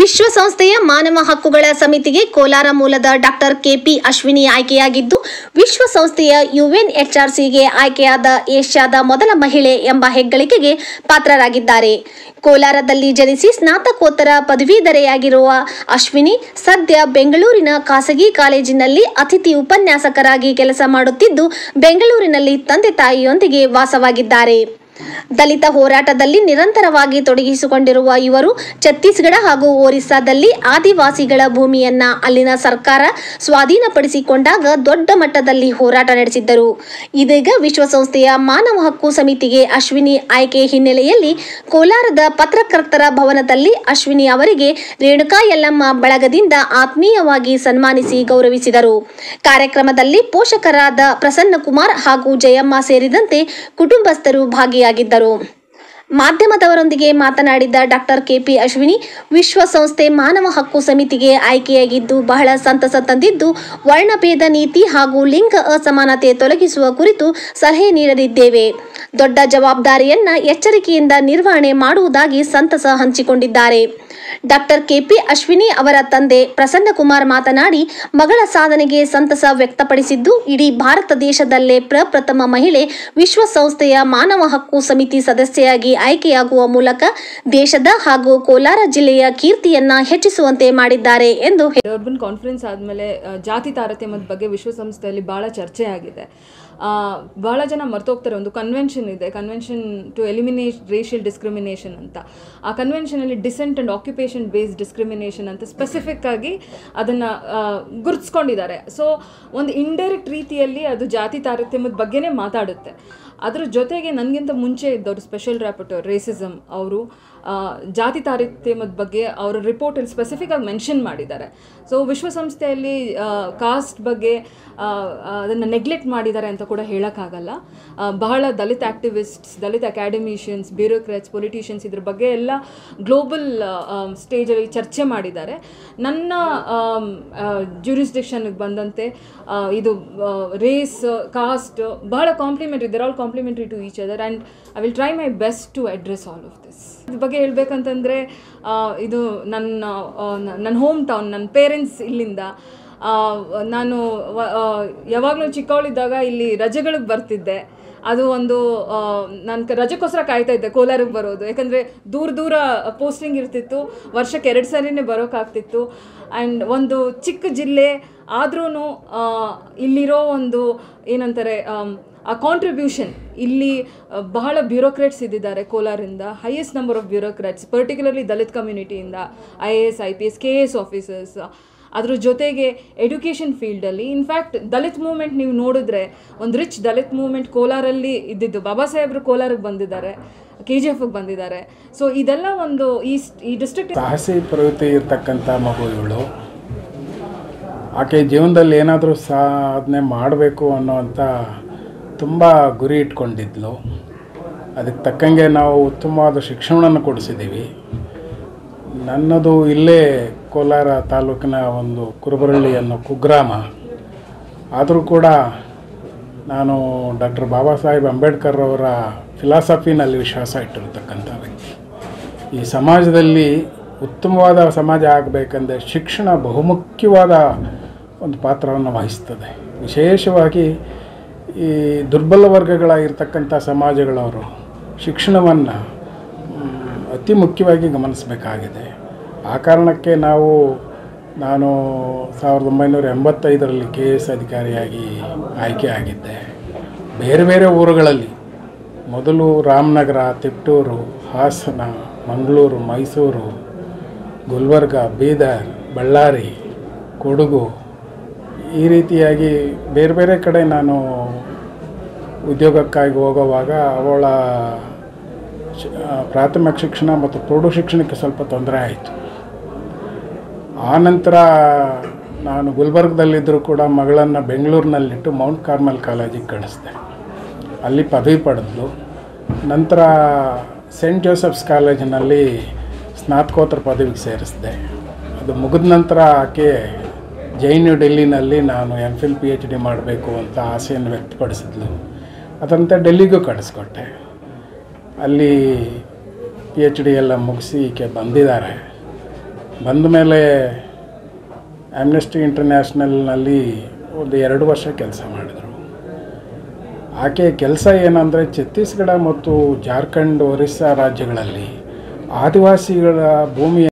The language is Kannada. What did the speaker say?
ವಿಶ್ವಸಂಸ್ಥೆಯ ಮಾನವ ಹಕ್ಕುಗಳ ಸಮಿತಿಗೆ ಕೋಲಾರ ಮೂಲದ ಡಾಕ್ಟರ್ ಕೆಪಿ ಅಶ್ವಿನಿ ಆಯ್ಕೆಯಾಗಿದ್ದು, ವಿಶ್ವಸಂಸ್ಥೆಯ ಯುಎನ್ಎಚ್ಆರ್ಸಿಗೆ ಆಯ್ಕೆಯಾದ ಏಷ್ಯಾದ ಮೊದಲ ಮಹಿಳೆ ಎಂಬ ಹೆಗ್ಗಳಿಕೆಗೆ ಪಾತ್ರರಾಗಿದ್ದಾರೆ. ಕೋಲಾರದಲ್ಲಿ ಜನಿಸಿ ಸ್ನಾತಕೋತ್ತರ ಪದವೀಧರೆಯಾಗಿರುವ ಅಶ್ವಿನಿ, ಸದ್ಯ ಬೆಂಗಳೂರಿನ ಖಾಸಗಿ ಕಾಲೇಜಿನಲ್ಲಿ ಅತಿಥಿ ಉಪನ್ಯಾಸಕರಾಗಿ ಕೆಲಸ ಮಾಡುತ್ತಿದ್ದು, ಬೆಂಗಳೂರಿನಲ್ಲಿ ತಂದೆ ತಾಯಿಯೊಂದಿಗೆ ವಾಸವಾಗಿದ್ದಾರೆ. ದಲಿತ ಹೋರಾಟದಲ್ಲಿ ನಿರಂತರವಾಗಿ ತೊಡಗಿಸಿಕೊಂಡಿರುವ ಇವರು ಛತ್ತೀಸ್ಗಢ ಹಾಗೂ ಒರಿಸ್ಸಾದಲ್ಲಿ ಆದಿವಾಸಿಗಳ ಭೂಮಿಯನ್ನ ಅಲ್ಲಿನ ಸರ್ಕಾರ ಸ್ವಾಧೀನಪಡಿಸಿಕೊಂಡಾಗ ದೊಡ್ಡ ಮಟ್ಟದಲ್ಲಿ ಹೋರಾಟ ನಡೆಸಿದ್ದರು. ಇದೀಗ ವಿಶ್ವಸಂಸ್ಥೆಯ ಮಾನವ ಹಕ್ಕು ಸಮಿತಿಗೆ ಅಶ್ವಿನಿ ಆಯ್ಕೆ ಹಿನ್ನೆಲೆಯಲ್ಲಿ ಕೋಲಾರದ ಪತ್ರಕರ್ತರ ಭವನದಲ್ಲಿ ಅಶ್ವಿನಿ ಅವರಿಗೆ ರೇಣುಕಾ ಯಲ್ಲಮ್ಮ ಬಳಗದಿಂದ ಆತ್ಮೀಯವಾಗಿ ಸನ್ಮಾನಿಸಿ ಗೌರವಿಸಿದರು. ಕಾರ್ಯಕ್ರಮದಲ್ಲಿ ಪೋಷಕರಾದ ಪ್ರಸನ್ನಕುಮಾರ್ ಹಾಗೂ ಜಯಮ್ಮ ಸೇರಿದಂತೆ ಕುಟುಂಬಸ್ಥರು ಭಾಗಿಯಾಗಿದ್ದರು. ಮಾಧ್ಯಮದವರೊಂದಿಗೆ ಮಾತನಾಡಿದ ಡಾಕ್ಟರ್ ಕೆಪಿ ಅಶ್ವಿನಿ, ವಿಶ್ವಸಂಸ್ಥೆ ಮಾನವ ಹಕ್ಕು ಸಮಿತಿಗೆ ಆಯ್ಕೆಯಾಗಿದ್ದು ಬಹಳ ಸಂತಸ ತಂದಿದ್ದು, ವರ್ಣಭೇದ ನೀತಿ ಹಾಗೂ ಲಿಂಗ ಅಸಮಾನತೆ ತೊಲಗಿಸುವ ಕುರಿತು ಸಲಹೆ ನೀಡಲಿದ್ದೇವೆ. ದೊಡ್ಡ ಜವಾಬ್ದಾರಿಯನ್ನ ಎಚ್ಚರಿಕೆಯಿಂದ ನಿರ್ವಹಣೆ ಮಾಡುವುದಾಗಿ ಸಂತಸ ಹಂಚಿಕೊಂಡಿದ್ದಾರೆ. ಡಾಕ್ಟರ್ ಕೆಪಿ ಅಶ್ವಿನಿ ಅವರ ತಂದೆ ಪ್ರಸನ್ನಕುಮಾರ್ ಮಾತನಾಡಿ ಮಗಳ ಸಾಧನೆಗೆ ಸಂತಸ ವ್ಯಕ್ತಪಡಿಸಿದ್ದು ಇಡೀ ಭಾರತ ದೇಶದಲ್ಲೇ ಪ್ರಪ್ರಥಮ ಮಹಿಳೆ ವಿಶ್ವಸಂಸ್ಥೆಯ ಮಾನವ ಹಕ್ಕು ಸಮಿತಿ ಸದಸ್ಯೆಯಾಗಿ ಆಯ್ಕೆಯಾಗುವ ಮೂಲಕ ದೇಶದ ಹಾಗೂ ಕೋಲಾರ ಜಿಲ್ಲೆಯ ಕೀರ್ತಿಯನ್ನ ಹೆಚ್ಚಿಸುವಂತೆ ಮಾಡಿದ್ದಾರೆ ಎಂದು ಅರ್ಬನ್ ಕಾನ್ಫರೆನ್ಸ್ ಆದಮೇಲೆ ಜಾತಿ ತಾರತಮ್ಯದ ಬಗ್ಗೆ ವಿಶ್ವಸಂಸ್ಥೆಯಲ್ಲಿ ಬಹಳ ಚರ್ಚೆ ಆಗಿದೆ ಆ, ಭಾಳ ಜನ ಮರ್ತೋಗ್ತಾರೆ, ಒಂದು ಕನ್ವೆನ್ಷನ್ ಇದೆ. Convention to eliminate racial discrimination ಅಂತ. ಆ ಕನ್ವೆನ್ಷನಲ್ಲಿ descent and occupation based discrimination ಅಂತ ಸ್ಪೆಸಿಫಿಕ್ ಆಗಿ ಅದನ್ನು ಗುರುತಿಸ್ಕೊಂಡಿದ್ದಾರೆ. ಸೊ ಒಂದು ಇಂಡೈರೆಕ್ಟ್ ರೀತಿಯಲ್ಲಿ ಅದು ಜಾತಿ, ತಾರತಮ್ಯದ ಬಗ್ಗೆನೇ ಮಾತಾಡುತ್ತೆ. ಅದ್ರ ಜೊತೆಗೆ ನನಗಿಂತ ಮುಂಚೆ ಇದ್ದವರು ಸ್ಪೆಷಲ್ ರ್ಯಾಪಟರ್ ರೇಸಿಸಮ್ ಅವರು ಜಾತಿ ತಾರತಮ್ಯದ ಬಗ್ಗೆ ಅವರ ರಿಪೋರ್ಟಲ್ಲಿ ಸ್ಪೆಸಿಫಿಕ್ ಆಗಿ ಮೆನ್ಷನ್ ಮಾಡಿದ್ದಾರೆ. ಸೊ ವಿಶ್ವಸಂಸ್ಥೆಯಲ್ಲಿ ಕಾಸ್ಟ್ ಬಗ್ಗೆ ಅದನ್ನು ನೆಗ್ಲೆಕ್ಟ್ ಮಾಡಿದ್ದಾರೆ ಅಂತ ಕೂಡ ಹೇಳೋಕ್ಕಾಗಲ್ಲ. ಬಹಳ Dalit activists Dalit academicians bureaucrats politicians ಇದ್ರ ಬಗ್ಗೆ ಎಲ್ಲ ಗ್ಲೋಬಲ್ ಸ್ಟೇಜಲ್ಲಿ ಚರ್ಚೆ ಮಾಡಿದ್ದಾರೆ. ನನ್ನ ಜ್ಯೂರಿಸ್ಡಿಕ್ಷನ್ಗೆ ಬಂದಂತೆ ಇದು ರೇಸ್ ಕಾಸ್ಟ್ ಬಹಳ complementary there all complementary to each other and I will try my best to address all of this ಇದ್ರ ಬಗ್ಗೆ ಹೇಳ್ಬೇಕಂತಂದರೆ ಇದು ನನ್ನ ನನ್ನ ಹೋಮ್ ಟೌನ್ ನನ್ನ ಪೇರೆಂಟ್ಸ್ ಇಲ್ಲಿಂದ ನಾನು ಯಾವಾಗಲೂ ಚಿಕ್ಕವಳಿದ್ದಾಗ ಇಲ್ಲಿ ರಜೆಗಳಿಗೆ ಬರ್ತಿದ್ದೆ. ಅದು ಒಂದು ನಾನು ರಜೆಕ್ಕೋಸ್ಕರ ಕಾಯ್ತಾ ಇದ್ದೆ ಕೋಲಾರಿಗೆ ಬರೋದು. ಯಾಕಂದರೆ ದೂರ ದೂರ ಪೋಸ್ಟಿಂಗ್ ಇರ್ತಿತ್ತು, ವರ್ಷಕ್ಕೆ ಎರಡು ಸಾರಿನೇ ಬರೋಕ್ಕಾಗ್ತಿತ್ತು ಆ್ಯಂಡ್ ಒಂದು ಚಿಕ್ಕ ಜಿಲ್ಲೆ ಆದ್ರೂ ಇಲ್ಲಿರೋ ಒಂದು ಏನಂತಾರೆ ಆ ಕಾಂಟ್ರಿಬ್ಯೂಷನ್ ಇಲ್ಲಿ ಬಹಳ ಬ್ಯೂರೋಕ್ರೇಟ್ಸ್ ಇದ್ದಿದ್ದಾರೆ ಕೋಲಾರಿಂದ highest number of bureaucrats particularly Dalit ಕಮ್ಯುನಿಟಿಯಿಂದ I A S I P S K S officers ಅದ್ರ ಜೊತೆಗೆ ಎಡ್ಯುಕೇಷನ್ ಫೀಲ್ಡಲ್ಲಿ ಇನ್ಫ್ಯಾಕ್ಟ್ ದಲಿತ್ ಮೂವ್ಮೆಂಟ್ ನೀವು ನೋಡಿದ್ರೆ, ಒಂದು ರಿಚ್ ದಲಿತ್ ಮೂವ್ಮೆಂಟ್ ಕೋಲಾರಲ್ಲಿ ಇದ್ದಿದ್ದು. ಬಾಬಾ ಸಾಹೇಬ್ರು ಕೋಲಾರಕ್ಕೆ ಬಂದಿದ್ದಾರೆ ಕೆ ಜಿ ಎಫ್ಗೆ ಬಂದಿದ್ದಾರೆ. ಸೊ ಇದೆಲ್ಲ ಒಂದು ಈ ಈ ಡಿಸ್ಟ್ರಿಕ್ಟ್ ಸಾಹಸಿ ಪ್ರವೃತ್ತಿ ಇರ್ತಕ್ಕಂಥ ಮಗು ಇವಳು ಆಕೆ ಜೀವನದಲ್ಲಿ ಏನಾದರೂ ಸಾಧನೆ ಮಾಡಬೇಕು ಅನ್ನೋವಂಥ ತುಂಬ ಗುರಿ ಇಟ್ಕೊಂಡಿದ್ಲು. ಅದಕ್ಕೆ ತಕ್ಕಂಗೆ ನಾವು ಉತ್ತಮವಾದ ಶಿಕ್ಷಣವನ್ನು ಕೊಡಿಸಿದ್ದೀವಿ. ನನ್ನದು ಇಲ್ಲೇ ಕೋಲಾರ ತಾಲೂಕಿನ ಒಂದು ಕುರುಬರಳ್ಳಿ ಅನ್ನೋ ಕುಗ್ರಾಮ. ಆದರೂ ಕೂಡ ನಾನು ಡಾಕ್ಟರ್ ಬಾಬಾ ಸಾಹೇಬ್ ಅಂಬೇಡ್ಕರ್ ಅವರ ಫಿಲಾಸಫಿನಲ್ಲಿ ವಿಶ್ವಾಸ ಇಟ್ಟಿರತಕ್ಕಂಥ ವ್ಯಕ್ತಿ. ಈ ಸಮಾಜದಲ್ಲಿ ಉತ್ತಮವಾದ ಸಮಾಜ ಆಗಬೇಕಂದ್ರೆ ಶಿಕ್ಷಣ ಬಹುಮುಖ್ಯವಾದ ಒಂದು ಪಾತ್ರವನ್ನು ವಹಿಸ್ತದೆ. ವಿಶೇಷವಾಗಿ ಈ ದುರ್ಬಲ ವರ್ಗಗಳಾಗಿರ್ತಕ್ಕಂಥ ಸಮಾಜಗಳವರು ಶಿಕ್ಷಣವನ್ನು ಅತಿ ಮುಖ್ಯವಾಗಿ ಗಮನಿಸಬೇಕಾಗಿದೆ. ಆ ಕಾರಣಕ್ಕೆ ನಾವು, ನಾನು ಸಾವಿರದ ಒಂಬೈನೂರ ಎಂಬತ್ತೈದರಲ್ಲಿ ಕೆ ಎಸ್ ಅಧಿಕಾರಿಯಾಗಿ ಆಯ್ಕೆ ಆಗಿದ್ದೆ. ಬೇರೆ ಬೇರೆ ಊರುಗಳಲ್ಲಿ, ಮೊದಲು ರಾಮನಗರ, ತಿಪ್ಟೂರು, ಹಾಸನ, ಮಂಗಳೂರು, ಮೈಸೂರು, ಗುಲ್ಬರ್ಗ, ಬೀದರ್, ಬಳ್ಳಾರಿ, ಕೊಡಗು ಈ ರೀತಿಯಾಗಿ ಬೇರೆ ಬೇರೆ ಕಡೆ ನಾನು ಉದ್ಯೋಗಕ್ಕಾಗಿ ಹೋಗುವಾಗ ಅವಳ ಪ್ರಾಥಮಿಕ ಶಿಕ್ಷಣ ಮತ್ತು ಪ್ರೌಢ ಶಿಕ್ಷಣಕ್ಕೆ ಸ್ವಲ್ಪ ತೊಂದರೆ ಆಯಿತು. ಆನಂತರ ನಾನು ಗುಲ್ಬರ್ಗದಲ್ಲಿದ್ದರೂ ಕೂಡ ಮಗಳನ್ನು ಬೆಂಗಳೂರಿನಲ್ಲಿಟ್ಟು ಮೌಂಟ್ ಕಾರ್ಮಲ್ ಕಾಲೇಜಿಗೆ ಕಳಿಸಿದೆ. ಅಲ್ಲಿ ಪದವಿ ಪಡೆದ್ಲು. ನಂತರ ಸೇಂಟ್ ಜೋಸೆಫ್ಸ್ ಕಾಲೇಜಿನಲ್ಲಿ ಸ್ನಾತಕೋತ್ತರ ಪದವಿಗೆ ಸೇರಿಸಿದೆ. ಅದು ಮುಗಿದ ನಂತರ ಆಕೆ ಜೈನ್ ಯು ಡೆಲ್ಲಿನಲ್ಲಿ ನಾನು M Phil P H D ಮಾಡಬೇಕು ಅಂತ ಆಸೆಯನ್ನು ವ್ಯಕ್ತಪಡಿಸಿದ್ಲು. ಅದಂತ ಡೆಲ್ಲಿಗೂ ಕಳಿಸ್ಕೊಟ್ಟೆ. ಅಲ್ಲಿ ಪಿ ಎಚ್ ಡಿ ಎಲ್ಲ ಮುಗಿಸಿ ಈಕೆ ಬಂದಿದ್ದಾರೆ. ಬಂದ ಮೇಲೆ ಆಮ್ನೆಸ್ಟಿ ಇಂಟರ್ನ್ಯಾಷನಲ್ನಲ್ಲಿ ಒಂದು ಎರಡು ವರ್ಷ ಕೆಲಸ ಮಾಡಿದರು. ಆಕೆ ಕೆಲಸ ಏನಂದರೆ ಛತ್ತೀಸ್ಗಢ ಮತ್ತು ಜಾರ್ಖಂಡ್, ಒರಿಸ್ಸಾ ರಾಜ್ಯಗಳಲ್ಲಿ ಆದಿವಾಸಿಗಳ ಭೂಮಿಯ